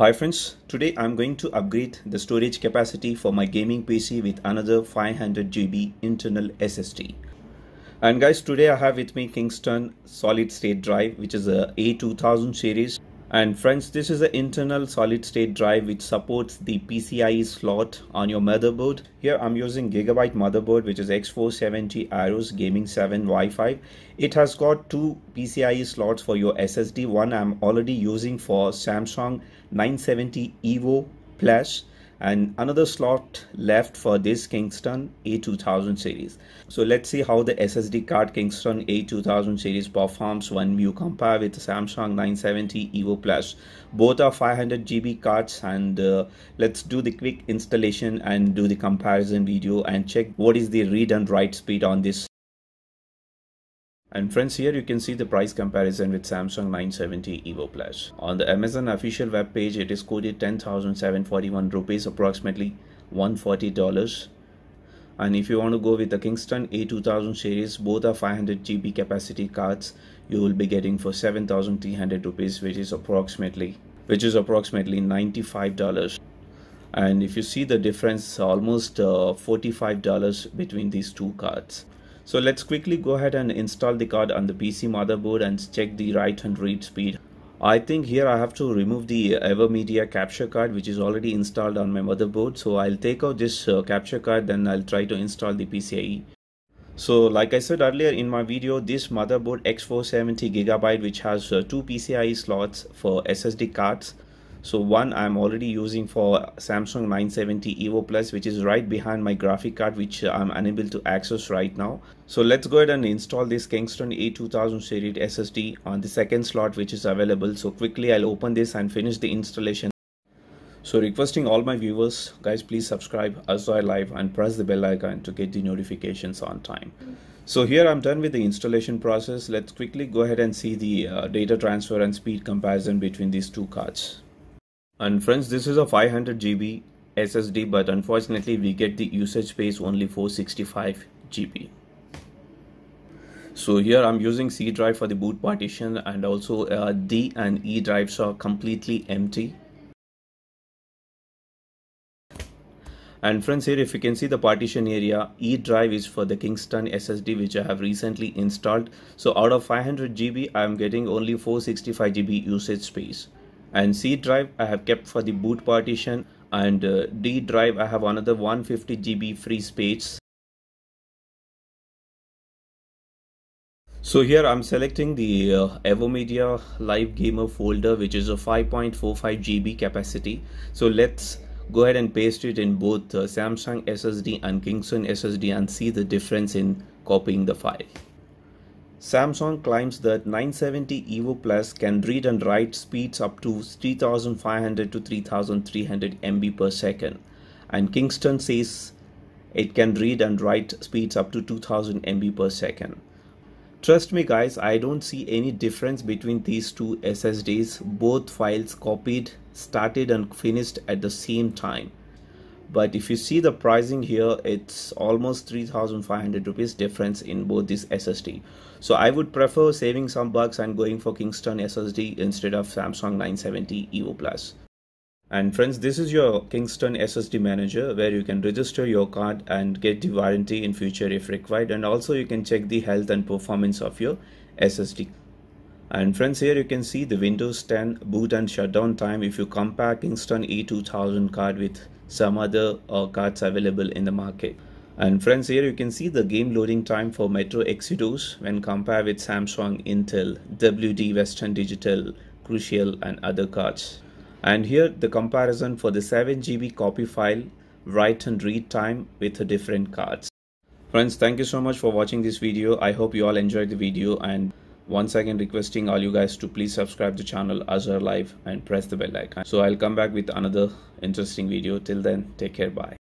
Hi friends, today I'm going to upgrade the storage capacity for my gaming PC with another 500GB internal SSD. And guys, today I have with me Kingston solid state drive which is a A2000 series and friends, this is an internal solid state drive which supports the PCIe slot on your motherboard. Here I'm using Gigabyte motherboard which is X470 Aorus Gaming 7 Wi-Fi. It has got two PCIe slots for your SSD. One I'm already using for Samsung 970 EVO Plus and another slot left for this Kingston A2000 series. So let's see how the SSD card Kingston A2000 series performs when you compare with the Samsung 970 EVO Plus. Both are 500 GB cards and uh, let's do the quick installation and do the comparison video and check what is the read and write speed on this and friends, here you can see the price comparison with Samsung 970 EVO Plus. On the Amazon official web page, it is quoted 10,741 rupees, approximately $140. And if you want to go with the Kingston A2000 series, both are 500 GB capacity cards, you will be getting for 7,300 rupees, which is approximately which is approximately $95 and if you see the difference almost uh, $45 between these two cards so let's quickly go ahead and install the card on the PC motherboard and check the write and read speed. I think here I have to remove the AverMedia capture card which is already installed on my motherboard. So I'll take out this uh, capture card then I'll try to install the PCIe. So like I said earlier in my video, this motherboard X470 gigabyte which has uh, two PCIe slots for SSD cards so one i'm already using for samsung 970 evo plus which is right behind my graphic card which i'm unable to access right now. So let's go ahead and install this kingston a2000 series ssd on the second slot which is available. So quickly i'll open this and finish the installation. So requesting all my viewers guys please subscribe AizAir live and press the bell icon to get the notifications on time. So here I'm done with the installation process. Let's quickly go ahead and see the uh, data transfer and speed comparison between these two cards and friends this is a 500 GB SSD but unfortunately we get the usage space only 465 GB so here I'm using C drive for the boot partition and also uh, D and E drives are completely empty. And friends here if you can see the partition area E drive is for the Kingston SSD which I have recently installed. So out of 500 GB I am getting only 465 GB usage space and C drive I have kept for the boot partition and uh, D drive I have another 150 GB free space. So here I'm selecting the uh, AverMedia Live Gamer folder which is a 5.45 GB capacity. So let's go ahead and paste it in both uh, Samsung SSD and Kingston SSD and see the difference in copying the file Samsung claims that 970 EVO Plus can read and write speeds up to 3500 to 3300 MB per second and Kingston says it can read and write speeds up to 2000 MB per second. Trust me guys, I don't see any difference between these two SSDs. Both files copied, started and finished at the same time but if you see the pricing here it's almost 3500 rupees difference in both this ssd so i would prefer saving some bucks and going for kingston ssd instead of samsung 970 evo plus. And friends this is your kingston ssd manager where you can register your card and get the warranty in future if required. And also you can check the health and performance of your ssd and friends here you can see the windows 10 boot and shutdown time if you compare kingston a2000 card with some other uh, cards available in the market and friends here you can see the game loading time for Metro Exodus when compared with Samsung, Intel, WD, Western Digital, Crucial and other cards. And here the comparison for the 7GB copy file, write and read time with different cards. Friends, thank you so much for watching this video. I hope you all enjoyed the video and once again requesting all you guys to please subscribe the channel AizAir Live and press the bell icon. So I'll come back with another interesting video. Till then, take care. Bye.